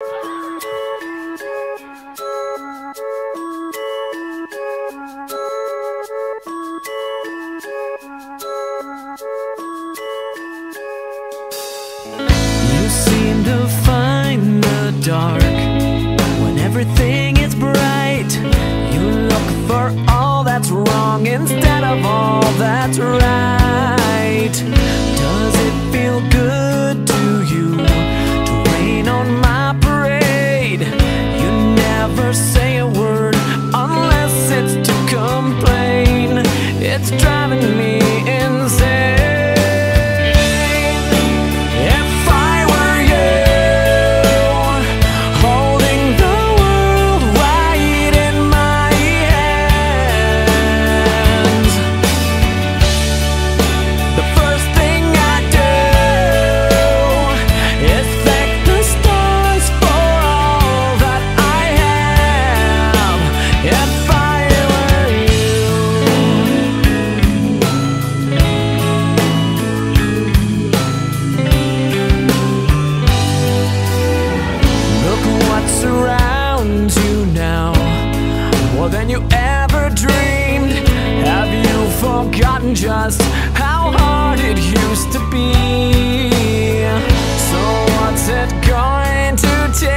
You seem to find the dark when everything is bright. You look for all that's wrong instead of all that's right. Does it feel good It's driving me just how hard it used to be So what's it going to take?